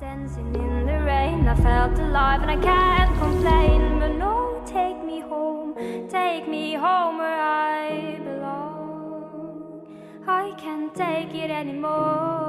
Dancing in the rain, I felt alive and I can't complain. But no, take me home, take me home where I belong. I can't take it anymore.